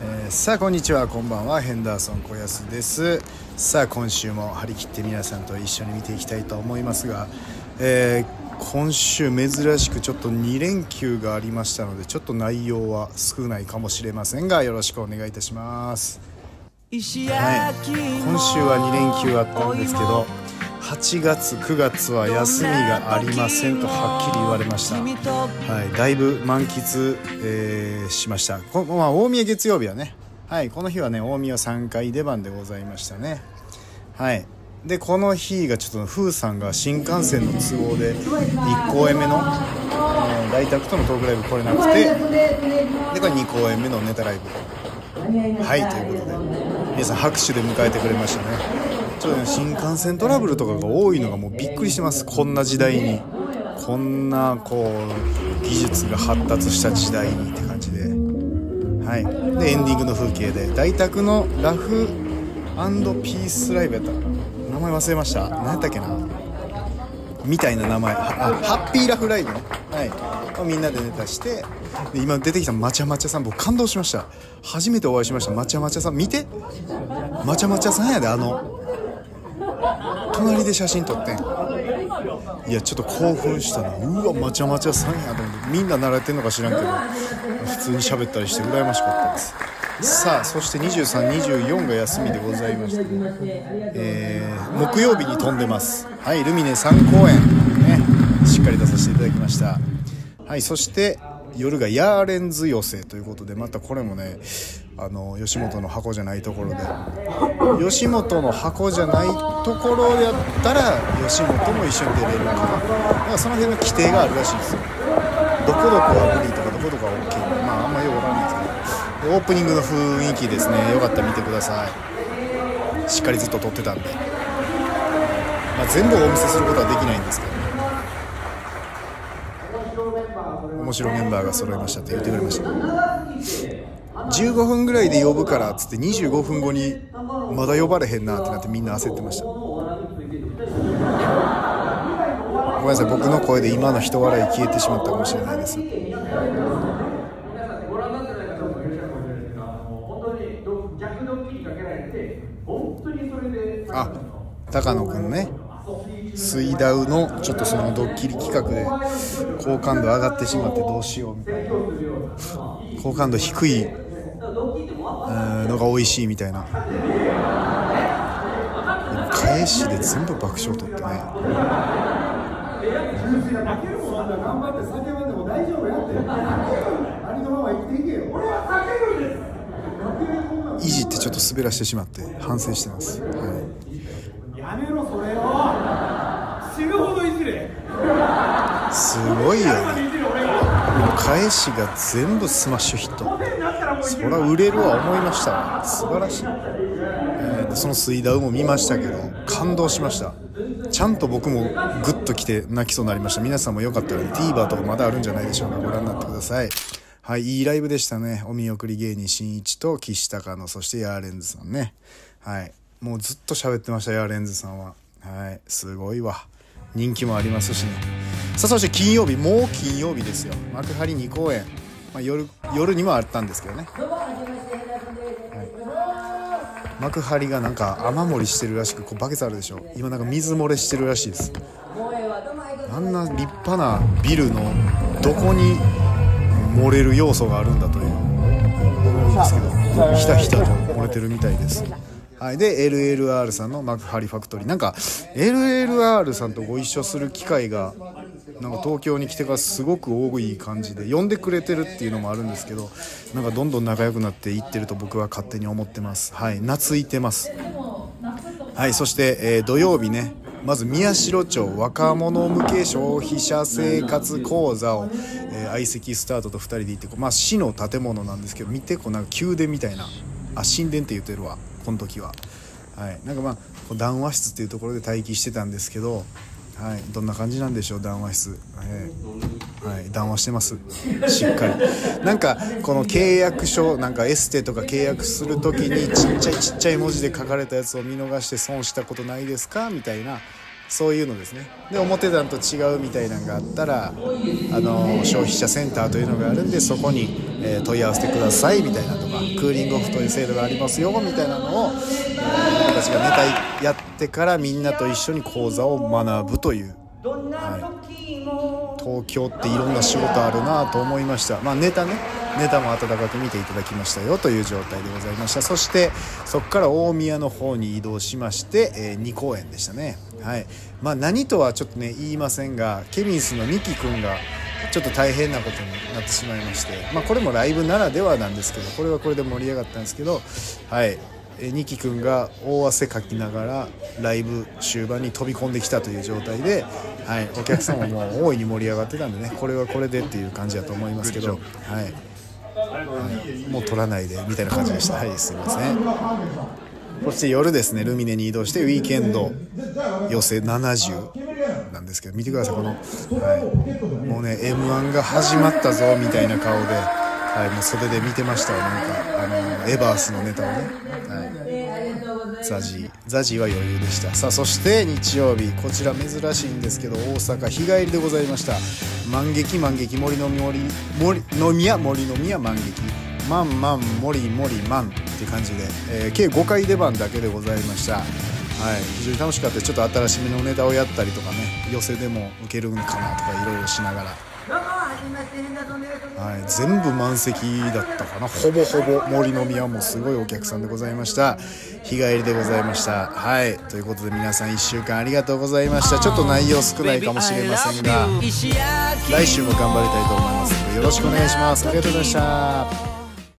えーさあこんにちは。こんばんは。ヘンダーソン小安です。さあ今週も張り切って皆さんと一緒に見ていきたいと思いますが、えー今週珍しくちょっと2連休がありましたのでちょっと内容は少ないかもしれませんがよろしくお願いいたします。はい。今週は2連休あったんですけど8月9月は休みがありませんとはっきり言われました、はい、だいぶ満喫、えーしました。こ、まあ、大宮月曜日はね、はい、この日はね大宮3回出番でございましたね。はい。でこの日がちょっと風さんが新幹線の都合で1公演目の、えー大宅とのトークライブ来れなくてでこれ2公演目のネタライブ。はいということで皆さん拍手で迎えてくれましたね。ちょっとね新幹線トラブルとかが多いのがもうびっくりしてます。こんな時代に。こんなこう技術が発達した時代にって感じで。はい。でエンディングの風景で。大宅のラフピースライブやった。名前忘れました。何やったっけな。みたいな名前。あハッピーラフライブね。はい。みんなでネタして。で今出てきたまちゃまちゃさん僕感動しました。初めてお会いしました。まちゃまちゃさん。見て。まちゃまちゃさんやであの。隣で写真撮ってん。いやちょっと興奮したな。うわまちゃまちゃさんやと思って。みんな慣れてんのか知らんけど。普通に喋ったりして羨ましかったです。さあそして2324が休みでございまして、えー木曜日に飛んでます。はいルミネ3公演。ねしっかり出させていただきました。はいそして夜がヤーレンズ寄せということでまたこれもねあの吉本の箱じゃないところで。吉本の箱じゃないところやったら吉本も一緒に出れるかなだかその辺の規定があるらしいんですよ。どこどこは無理とかどこどこは OK まああんまよくわからないですけど。オープニングの雰囲気ですね。よかったら見てください。しっかりずっと撮ってたんで、まあ、全部お見せすることはできないんですけどね。面白メンバーが揃いましたって言ってくれました15分ぐらいで呼ぶからっつって25分後にまだ呼ばれへんなってなってみんな焦ってました。ごめんなさい僕の声で今の人笑い消えてしまったかもしれないです、あ、高野くんね。水ダウのちょっとそのドッキリ企画で好感度上がってしまってどうしようみたいな。好感度低いのが美味しいみたいな。返しで全部爆笑取ってね。泣けるもん。なんだ頑張って叫ばんでも大丈夫やってありのまま生きていけよ俺は叫るんです泣けるもんなんいじってちょっと滑らしてしまって反省してます、はやめろそれを。死ぬほどいじれ。い、すごいよね返しが全部スマッシュヒット。そりゃ売れるわ思いました。素晴らしい、えーその水ダウも見ましたけど感動しました。ちゃんと僕もグッときて泣きそうになりました。皆さんもよかったら、TVer とかまだあるんじゃないでしょうか。ご覧になってください。はいいいライブでしたね。お見送り芸人しんいちと岸高野そしてヤーレンズさんね。はい。もうずっと喋ってましたヤーレンズさんは。はい。すごいわ。人気もありますしね。さあそして金曜日もう金曜日ですよ。幕張2公演、まあ、夜夜にもあったんですけどね、はい、幕張がなんか雨漏りしてるらしくこうバケツあるでしょ。今なんか水漏れしてるらしいです。あんな立派なビルのどこに漏れる要素があるんだという思うんですけど。ひたひたと漏れてるみたいです。はい、で LLR さんの幕張ファクトリー。なんか LLR さんとご一緒する機会がなんか東京に来てからすごく多い感じで呼んでくれてるっていうのもあるんですけどなんかどんどん仲良くなっていってると僕は勝手に思ってます。はい。懐いてます。はい。そして、えー土曜日ね。まず宮代町若者向け消費者生活講座を、えー相席スタートと2人で行ってまあ市の建物なんですけど見てこうなんか宮殿みたいな。あ神殿って言ってるわ。この時は。はい。なんかまあ談話室っていうところで待機してたんですけどはい。どんな感じなんでしょう談話室。えーはい。談話してます。しっかり。なんかこの契約書なんかエステとか契約する時にちっちゃいちっちゃい文字で書かれたやつを見逃して損したことないですか？みたいなそういうのですね。で思ってたのと違うみたいなのがあったらあの消費者センターというのがあるんでそこにえー、問い合わせてくださいみたいなとかクーリングオフという制度がありますよみたいなのを、えー、僕たちがネタやってからみんなと一緒に講座を学ぶという。はい、東京っていろんな仕事あるなと思いました。まあネタね。ネタも温かく見ていただきましたよという状態でございました。そしてそこから大宮の方に移動しまして、えー、2公演でしたね。はい。まあ何とはちょっとね言いませんがケミンスのニキ君がちょっと大変なことになってしまいまして、まあ、これもライブならではなんですけどこれはこれで盛り上がったんですけどはい。ニキ君が大汗かきながらライブ終盤に飛び込んできたという状態で、はい、お客さんももう大いに盛り上がってたんでねこれはこれでっていう感じだと思いますけど、はい。はい、もう取らないでみたいな感じでした。はいすいません。そして夜ですねルミネに移動してウィーケンド寄せ70なんですけど見てくださいこの、はい、もうね m 1が始まったぞみたいな顔で、はい、もう袖で見てましたよなんかあのエバースのネタをね、はい、ザジー。ザジーは余裕でした。さあそして日曜日。こちら珍しいんですけど大阪日帰りでございました。万劇万劇森の森森の宮森の宮万劇。万万森森万って感じで、えー、計5回出番だけでございました。はい、非常に楽しかった。ちょっと新しめのネタをやったりとかね寄せでも受けるんかなとかいろいろしながら。はい、全部満席だったかな。ほぼほぼ森の宮もすごいお客さんでございました。日帰りでございました。はい。ということで皆さん1週間ありがとうございました。ちょっと内容少ないかもしれませんが来週も頑張りたいと思いますのでよろしくお願いします。ありがとうございました